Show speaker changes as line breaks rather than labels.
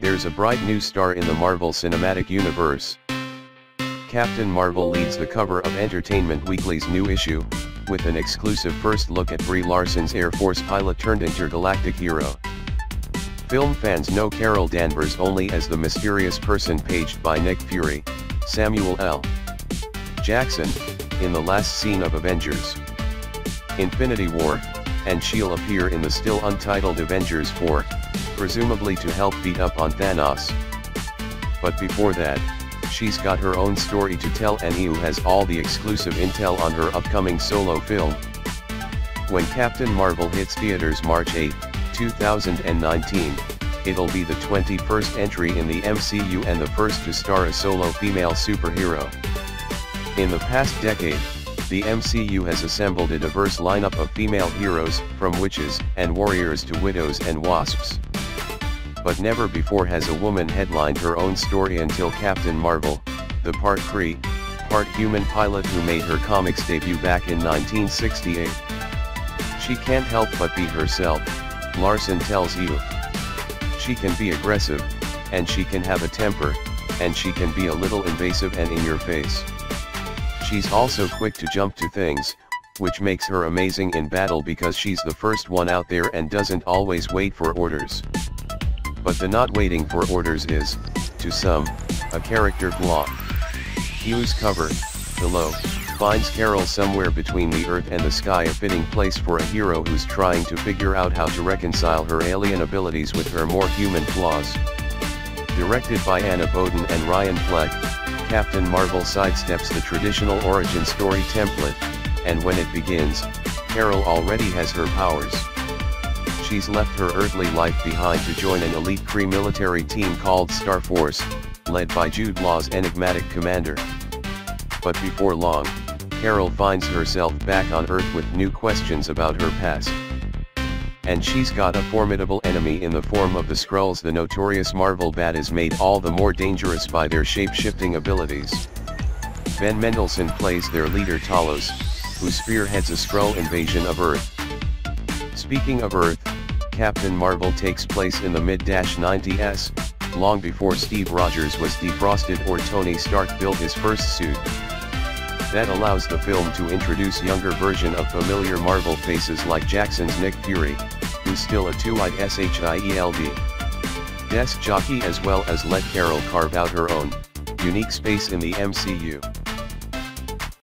There's a bright new star in the Marvel Cinematic Universe. Captain Marvel leads the cover of Entertainment Weekly's new issue, with an exclusive first look at Brie Larson's Air Force pilot turned intergalactic hero. Film fans know Carol Danvers only as the mysterious person paged by Nick Fury, Samuel L. Jackson, in the last scene of Avengers. Infinity War, and she'll appear in the still untitled Avengers 4, presumably to help beat up on Thanos. But before that, she's got her own story to tell and EW has all the exclusive intel on her upcoming solo film. When Captain Marvel hits theaters March 8, 2019, it'll be the 21st entry in the MCU and the first to star a solo female superhero. In the past decade, the MCU has assembled a diverse lineup of female heroes, from witches and warriors to widows and wasps. But never before has a woman headlined her own story until Captain Marvel, the part Kree, part human pilot who made her comics debut back in 1968. She can't help but be herself, Larson tells you. She can be aggressive, and she can have a temper, and she can be a little invasive and in your face. She's also quick to jump to things, which makes her amazing in battle because she's the first one out there and doesn't always wait for orders. But the not waiting for orders is, to some, a character flaw. EW's cover, below, finds Carol somewhere between the earth and the sky a fitting place for a hero who's trying to figure out how to reconcile her alien abilities with her more human flaws. Directed by Anna Boden and Ryan Fleck, Captain Marvel sidesteps the traditional origin story template, and when it begins, Carol already has her powers. She's left her earthly life behind to join an elite Kree military team called Star Force, led by Jude Law's enigmatic commander. But before long, Carol finds herself back on Earth with new questions about her past. And she's got a formidable enemy in the form of the Skrulls the notorious Marvel Bat is made all the more dangerous by their shape-shifting abilities. Ben Mendelsohn plays their leader Talos, who spearheads a Skrull invasion of Earth. Speaking of Earth, Captain Marvel takes place in the mid-90s, long before Steve Rogers was defrosted or Tony Stark built his first suit. That allows the film to introduce younger version of familiar Marvel faces like Jackson's Nick Fury, who's still a two-eyed SHIELD. Desk jockey as well as let Carol carve out her own, unique space in the MCU.